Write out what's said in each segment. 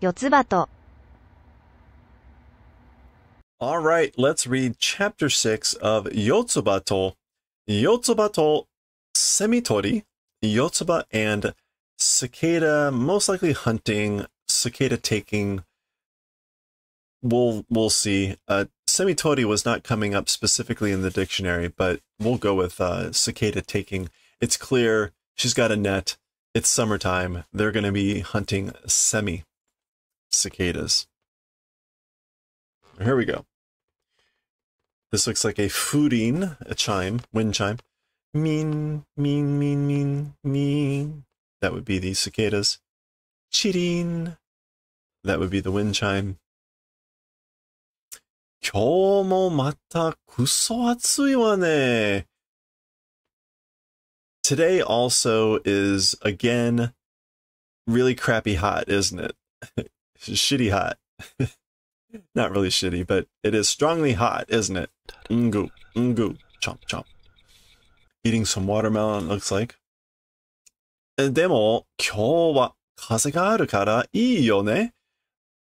四つ葉と All right, let's read chapter 6 of Yotsubato. Yotsubato, Semitori, Yotsuba, and cicada, most likely hunting, cicada taking. We'll we'll see. Uh, Semitori was not coming up specifically in the dictionary, but we'll go with uh, cicada taking. It's clear she's got a net. It's summertime. They're going to be hunting semi cicadas. Here we go. This looks like a furin, a chime, wind chime. Mean, mean, mean, mean, mean. That would be the cicadas. Chirin. That would be the wind chime. 今日もまたくそ暑いわね. Today also is again really crappy hot, isn't it? Shitty hot. Not really shitty, but it is strongly hot, isn't it? Ngu, ngu, chomp, chomp. Eating some watermelon, it looks like. でも、今日は風があるからいいよね.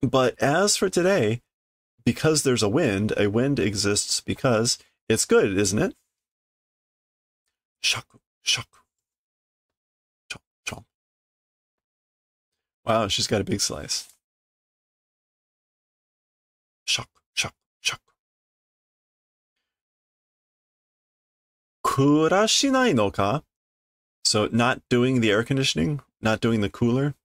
But as for today, because there's a wind, a wind exists because it's good, isn't it? Shaku, shaku. Chomp, chomp. Wow, she's got a big slice. So not doing the air conditioning, not doing the cooler.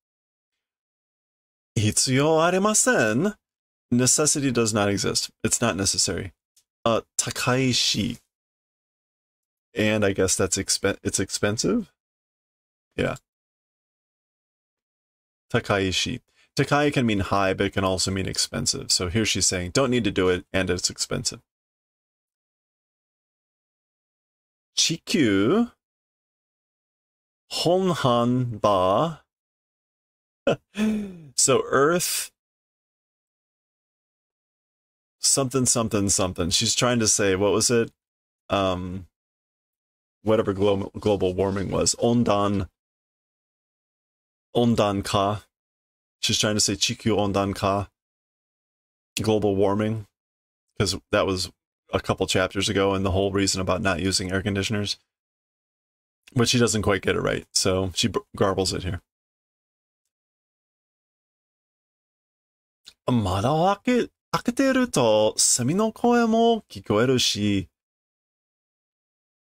Hitsuyo aremasen. Necessity does not exist. It's not necessary. Uh, takaishi. And I guess that's expen it's expensive. Yeah. Takaishi. Takai can mean high, but it can also mean expensive. So here she's saying, don't need to do it, and it's expensive. Chikyu. Honhan ba. so Earth. Something, something, something. She's trying to say, what was it? Um, whatever global global warming was. Ondan. Ondan ka. She's trying to say Chikyu Ondan ka. Global warming. Because that was a couple chapters ago and the whole reason about not using air conditioners. But she doesn't quite get it right, so she garbles it here. 窓を開け、開けてるとセミの声も聞こえるし、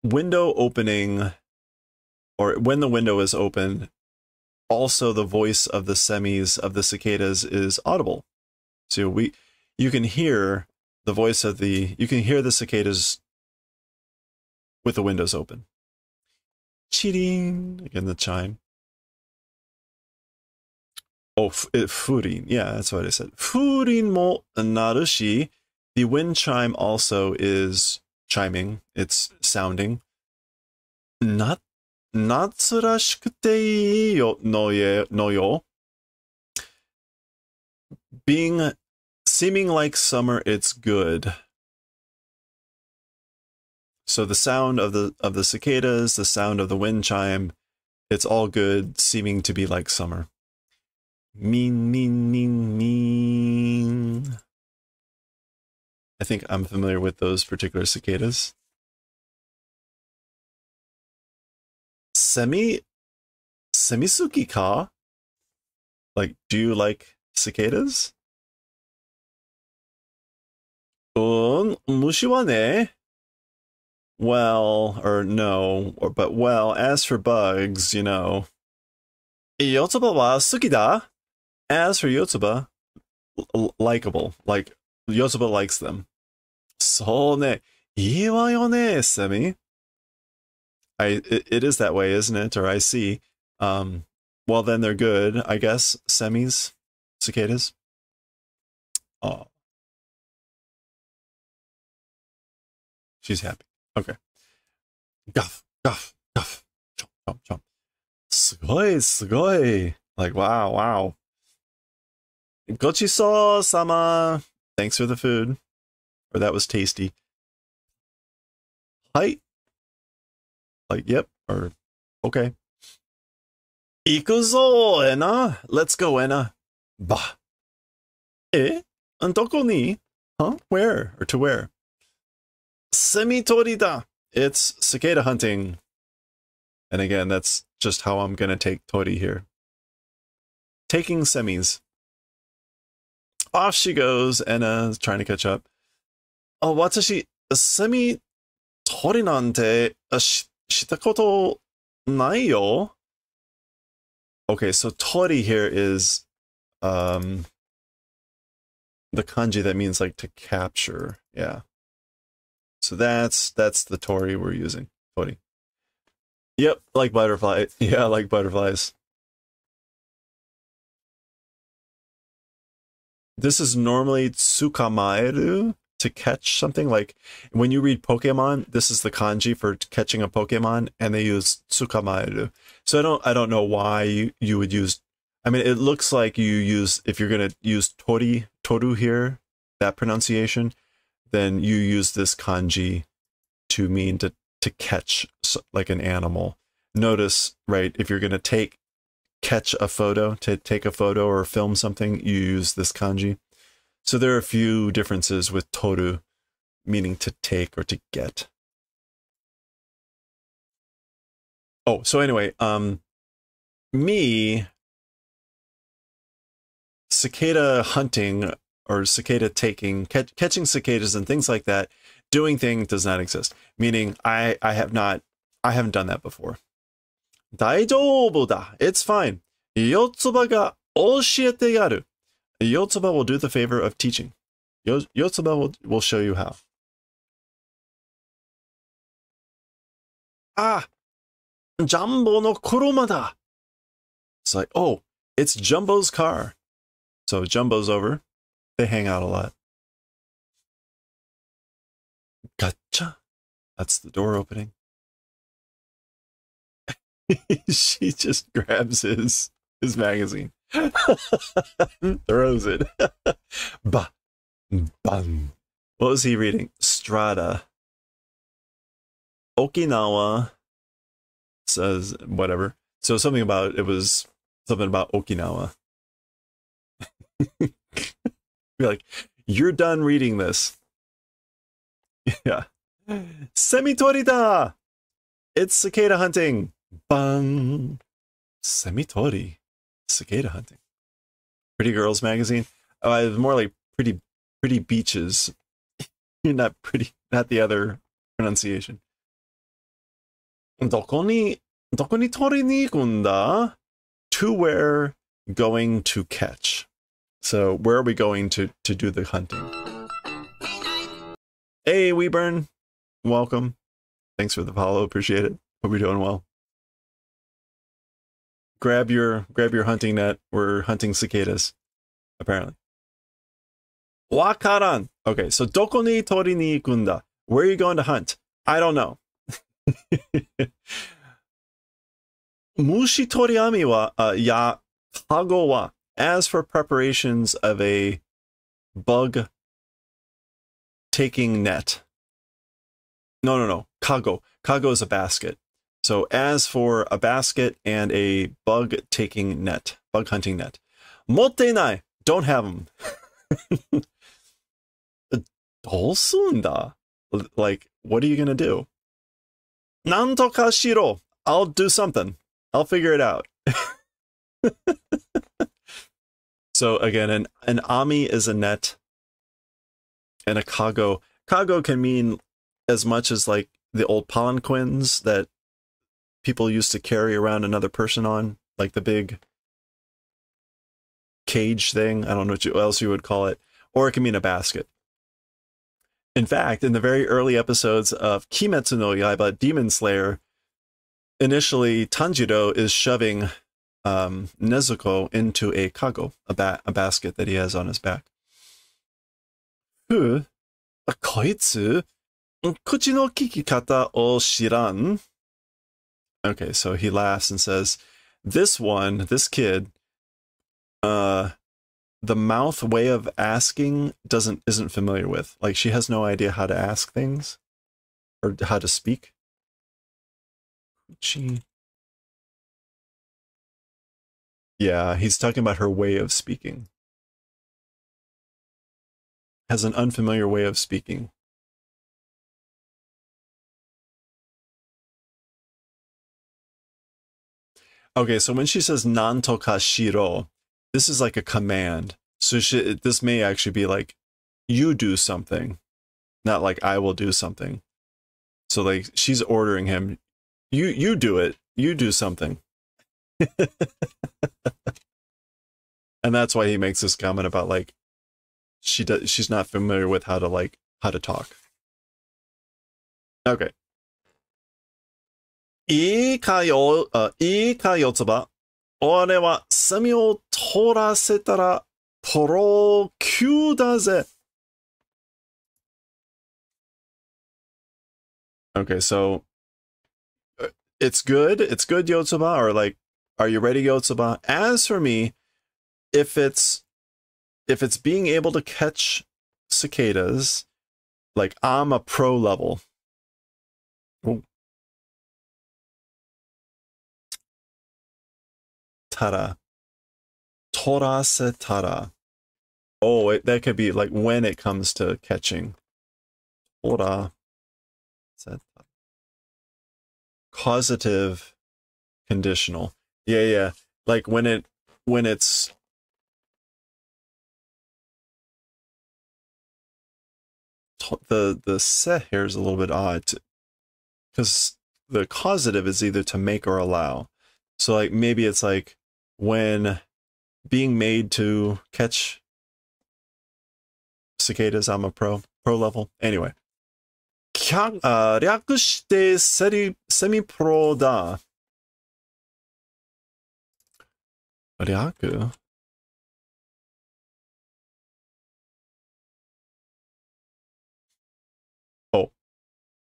window opening, or when the window is open, also the voice of the semis of the cicadas is audible. So we, you can hear the voice of the, you can hear the cicadas with the windows open. Cheating again, the chime. Oh, it, eh, furin. Yeah, that's what I said. Furin mo narushi. The wind chime also is chiming. It's sounding. Not, natsurashikute yo no yo. Being seeming like summer, it's good. So the sound of the of the cicadas, the sound of the wind chime, it's all good, seeming to be like summer. Mean, mean, mean, mean. I think I'm familiar with those particular cicadas. Semi, semisuki ka? Like, do you like cicadas? Un, mushi wa ne? Well, or no, or but well, as for bugs, you know. Yotsuba wa suki da? As for Yotsuba, likable. Like, Yotsuba likes them. So ne, ii wa yo ne, Semi. I, it, it is that way, isn't it? Or I see. Um, well, then they're good, I guess. Semis, cicadas. Oh. She's happy. Okay. Guff, guff, guff. Chomp, chomp, chomp. Sugoi, sugoi. Like, wow, wow. Gochiso sama. Thanks for the food. Or that was tasty. Hi. Like, yep. Or, okay. Ikuzo, Ena. Let's go, Ena. Bah. Eh? Doko ni? Huh? Where? Or to where? Semitori da. It's cicada hunting. And again, that's just how I'm going to take tori here. Taking semis. Off she goes, Ena is trying to catch up. Oh, watashi, semi tori nante shita koto nai yo. Okay, so tori here is um the kanji that means like to capture. Yeah. So that's that's the tori we're using. Tori. Yep, like butterfly. Yeah, like butterflies. This is normally tsukamaeru to catch something. Like when you read Pokemon, this is the kanji for catching a Pokemon, and they use tsukamaeru. So I don't I don't know why you, you would use I mean it looks like you use if you're gonna use tori toru here, that pronunciation, then you use this kanji to mean to to catch like an animal. Notice, right, if you're gonna take catch a photo, to take a photo or film something, you use this kanji. So there are a few differences with toru, meaning to take or to get. Oh, so anyway, um, me, cicada hunting or cicada taking catch, catching cicadas and things like that doing thing does not exist. Meaning i i have not i haven't done that before da. it's fine. yotsuba ga oshiete yaru yotsuba will do the favor of teaching. Yotsuba will, will show you how. Ah jumbo no kuruma da it's like oh it's jumbo's car. So jumbo's over. They hang out a lot. Gotcha. That's the door opening. she just grabs his his magazine, throws it. bah, bang. What was he reading? Strata. Okinawa says whatever. So something about it was something about Okinawa. Be like, you're done reading this. yeah. Semitorida! It's cicada hunting. Bang. Semitori. Cicada hunting. Pretty Girls magazine. Oh, it's more like pretty pretty beaches. you're not pretty not the other pronunciation. Dokoni Dokoni Tori ni gunda to where going to catch. So where are we going to to do the hunting? Hey Weeburn, welcome. Thanks for the follow. Appreciate it. Hope you're doing well grab your grab your hunting net. We're hunting cicadas, apparently. Wakaran. Okay, so doko ni tori ni ikunda. Where are you going to hunt? I don't know. Mushi toriami wa uh, ya kago wa. As for preparations of a bug taking net. No, no, no. Kago. Kago is a basket. So as for a basket and a bug taking net, bug hunting net, nai, don't have them. Dolsunda, like what are you gonna do? Nantoka shiro, I'll do something. I'll figure it out. so again, an an ami is a net, and a kago. Kago can mean as much as like the old palanquins that people used to carry around another person on, like the big cage thing. I don't know what, else you would call it. Or it can mean a basket. In fact, in the very early episodes of Kimetsu no Yaiba Demon Slayer, initially Tanjiro is shoving um, Nezuko into a kago, a, ba- a basket that he has on his back. Huh? こいつ、口の聞き方を知らん Okay, so he laughs and says, "This one, this kid, uh, the mouth way of asking doesn't isn't familiar with. Like she has no idea how to ask things or how to speak." She, yeah, he's talking about her way of speaking. has an unfamiliar way of speaking. Okay, so when she says nantoka shiro, this is like a command. So she, this may actually be like, you do something, not like I will do something. So like she's ordering him, you you do it, you do something and that's why he makes this comment about like she does she's not familiar with how to like how to talk. Okay. いいかよ、あいいかよつば。俺は墨を取らせたら、プロ級だぜ。Okay, so uh, it's good. It's good, Yotsuba, or like, are you ready, Yotsuba? As for me, if it's if it's being able to catch cicadas, like I'm a pro level. Ooh. Tara. Tara. Oh, it, that could be like when it comes to catching. Tora. Causative conditional. Yeah, yeah. Like when it when it's the the set here is a little bit odd because the causative is either to make or allow. So like maybe it's like when being made to catch cicadas, I'm a pro pro level. Anyway. あ略してセリセミプロだ。 略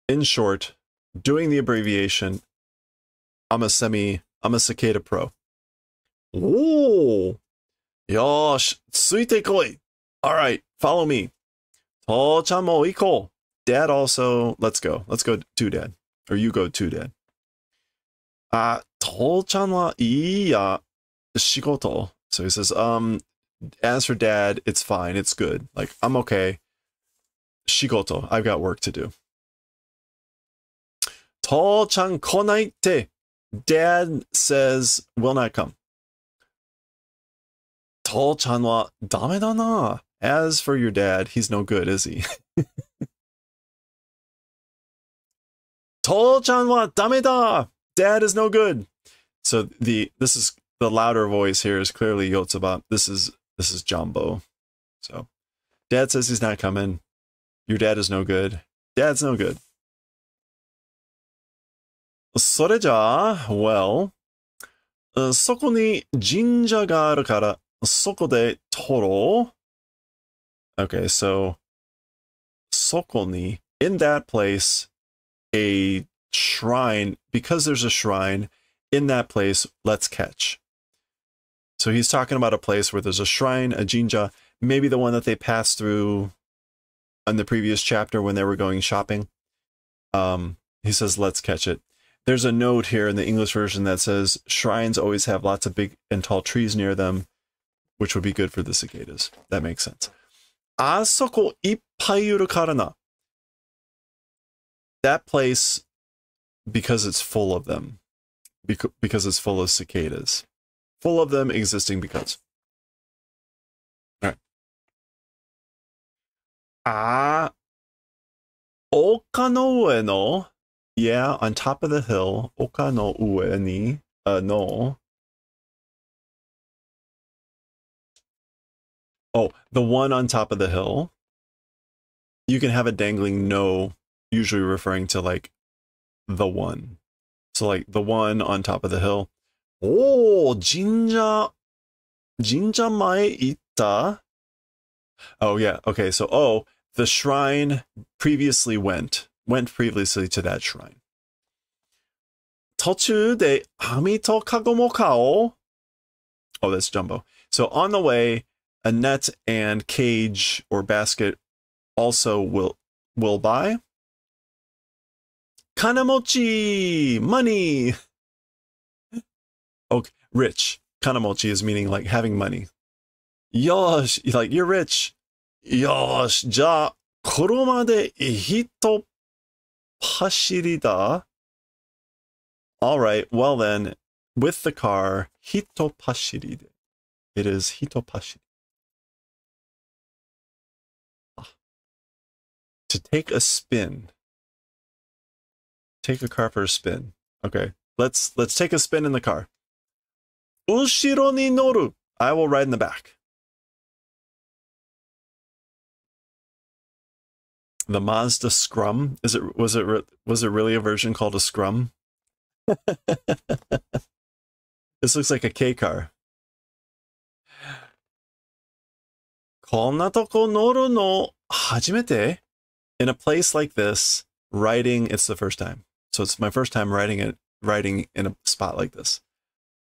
in short, doing the abbreviation, I'm a semi, I'm a cicada pro. Oh, yosh, suite koi. All right, follow me. To-chan mo iko. Dad also, let's go. Let's go to dad. Or you go to dad. Ah, uh, to-chan wa ii ya shigoto. So he says, um, as for dad, it's fine. It's good. Like, I'm okay. Shigoto. I've got work to do. To-chan konai te. Dad says, will not come. To-chan wa dame da na. As for your dad, he's no good, is he? To-chan wa dame da. Dad is no good. So the this is the louder voice here is clearly Yotsuba. This is this is Jumbo. So dad says he's not coming. Your dad is no good. Dad's no good. それじゃあ、well, そこに神社があるから、そこで撮ろう。Okay, so, そこに、in that place, a shrine, because there's a shrine, in that place, let's catch. So he's talking about a place where there's a shrine, a jinja, maybe the one that they passed through in the previous chapter when they were going shopping. Um, he says, let's catch it. There's a note here in the English version that says shrines always have lots of big and tall trees near them, which would be good for the cicadas. That makes sense. Asoko ippayuru karana. That place, because it's full of them, because it's full of cicadas. Full of them existing because. All right. Ah, okanoue no yeah, on top of the hill, oka no ue ni, uh, no. Oh, the one on top of the hill. You can have a dangling no, usually referring to like the one. So like the one on top of the hill. Oh, jinja, jinja mai ita. Oh yeah, okay. So oh, the shrine previously went went previously to that shrine. 途中で網とカゴも買おう Oh, that's Jumbo. So on the way, a net and cage or basket also will will buy. Kanamochi, money. okay, rich. Kanamochi is meaning like having money. Yosh, like you're rich. Yosh, ja, kuruma de hito pashirida. All right, well then, with the car, hito pashiride. It is hito pashiride. Ah. To take a spin. Take a car for a spin. Okay, let's let's take a spin in the car. 後ろに乗る. I will ride in the back. The Mazda Scrum. Is it was it was it really a version called a Scrum? this looks like a K car. こんなとこ乗るの初めて In a place like this, riding it's the first time. So it's my first time riding it riding in a spot like this.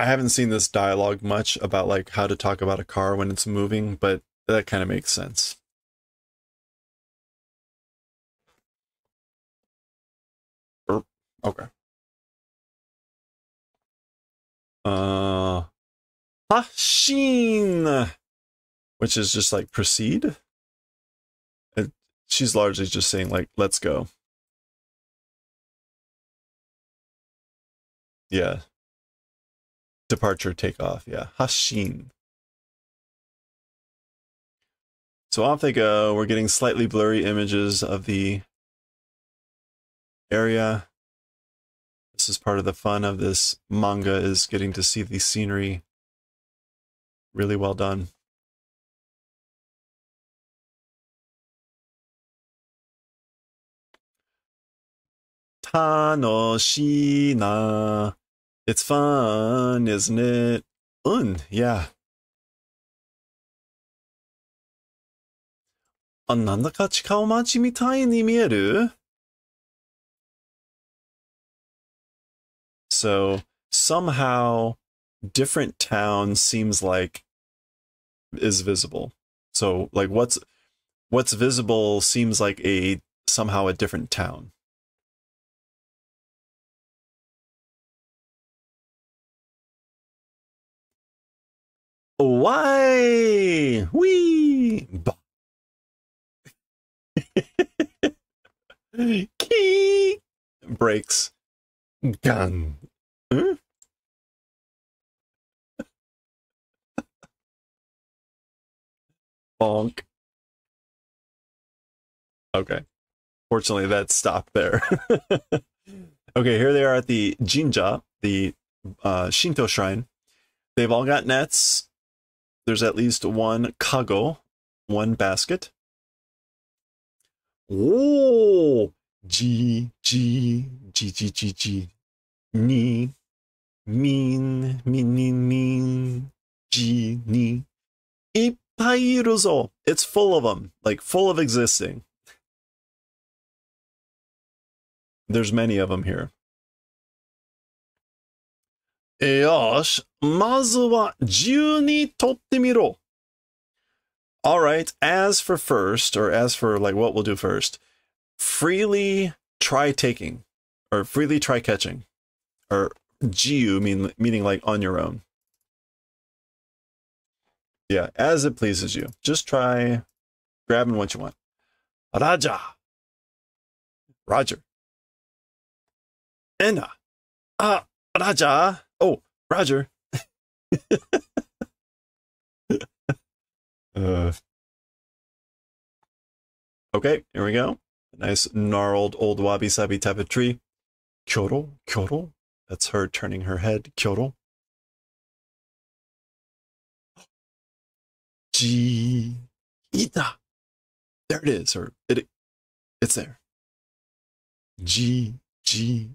I haven't seen this dialogue much about like how to talk about a car when it's moving, but that kind of makes sense. Okay. Uh, Hashin, which is just like proceed. And she's largely just saying like, let's go. Yeah. Departure, takeoff. Yeah. Hashin. So off they go. We're getting slightly blurry images of the area. This is part of the fun of this manga is getting to see the scenery. Really well done. Tanoshina. It's fun, isn't it? Un, yeah. あ、なんだか近尾町みたいに見える So somehow different town seems like is visible. So like what's what's visible seems like a somehow a different town. Why? Wee! Key breaks. Gun. Hmm? Bonk. Okay. Fortunately, that stopped there. okay, here they are at the Jinja, the uh, Shinto shrine. They've all got nets. There's at least one kago, one basket. Oh, G, G, G, G, G, G, ni, min, min, min, min, G, ni. Ipairuzo. It's full of them, like full of existing. There's many of them here. よし、まずは12取ってみろ。Alright, as for first, or as for like what we'll do first, freely try taking, or freely try catching, or jiu mean, meaning like on your own. Yeah, as it pleases you. Just try grabbing what you want. Raja. Roger. Ena. Ah, Raja. Oh, Roger. uh. Okay, here we go. Nice gnarled old wabi sabi type of tree. Kyoro, Kyoro. That's her turning her head. Kyoro. G. Ita. There it is, or it, it's there. G, G,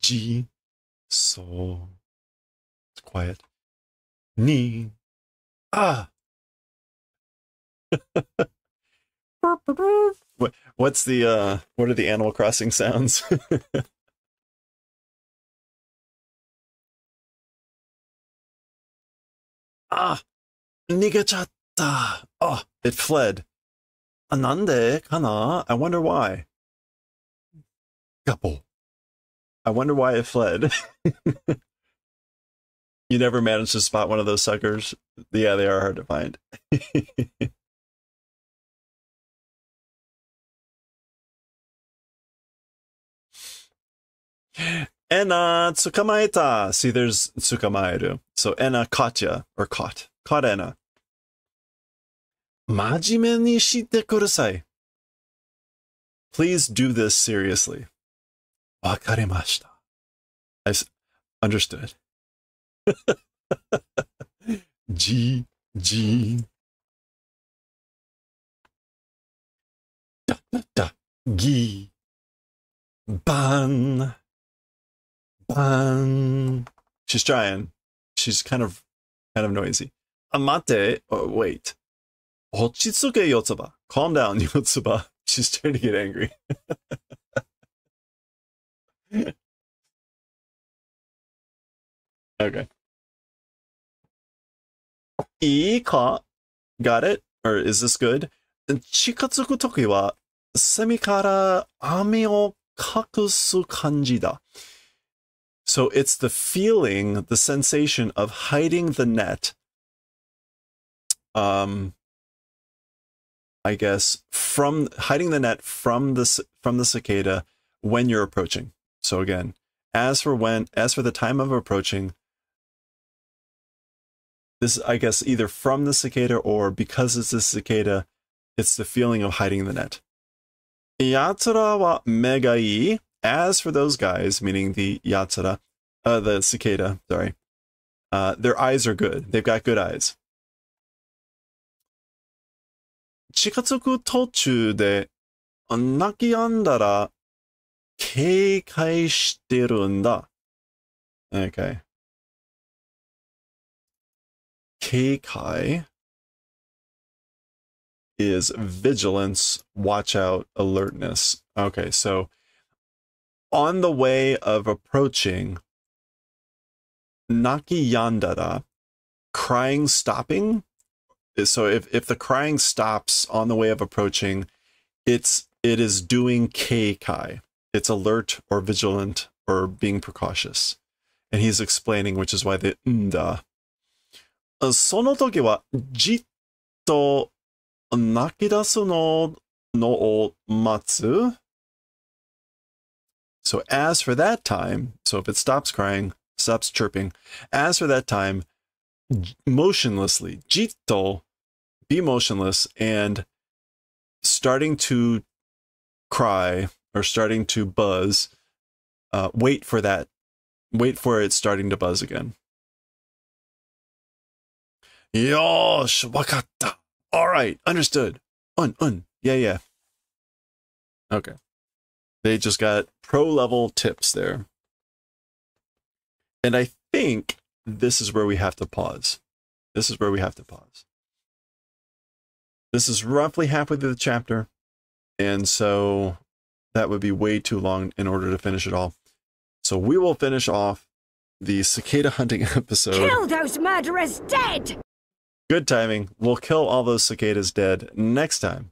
G. So quiet. Ni Ah. what's the uh what are the Animal Crossing sounds? ah. Nigachata. Oh, it fled. Anande kana. I wonder why. Couple. I wonder why it fled. you never managed to spot one of those suckers? Yeah, they are hard to find. Ena tsukamaeta. See, there's tsukamaeru. So Ena Katya or caught. Caught Ena. Majime ni shite kurasai. Please do this seriously. Wakarimashita. I understood. G G da da da gi ban ban. She's trying. She's kind of kind of noisy. Ah, Amate. Oh, wait. Ochitsuke Yotsuba. Calm down, Yotsuba. She's trying to get angry. Okay. E. Got it? Or is this good? Chikatsuku toki wa semikara kara ame o kakusu kanji da. So it's the feeling, the sensation of hiding the net. Um, I guess from hiding the net from the from the cicada when you're approaching. So again, as for when, as for the time of approaching, this I guess either from the cicada or because it's a cicada, it's the feeling of hiding the net. Yatsura wa mega ii. As for those guys, meaning the yatsura, uh, the cicada, sorry, uh, their eyes are good. They've got good eyes. 近づく途中で泣き止んだら警戒してるんだ。Okay. 警戒 is vigilance, watch out, alertness. Okay, so on the way of approaching Naki Yandara, crying stopping. So if, if the crying stops on the way of approaching, it's it is doing keikai. It's alert or vigilant or being precautious. And he's explaining, which is why the nda. その時はじっと泣き出すののを待つ So as for that time, so if it stops crying, stops chirping, as for that time, j- motionlessly, jitto, be motionless and starting to cry or starting to buzz, uh, wait for that, wait for it starting to buzz again. Yosh, wakata. All right, understood. Un, un, yeah, yeah. Okay. They just got pro level tips there. And I think this is where we have to pause. This is where we have to pause. This is roughly halfway through the chapter. And so that would be way too long in order to finish it all. So we will finish off the cicada hunting episode. Kill those murderers dead! Good timing. We'll kill all those cicadas dead next time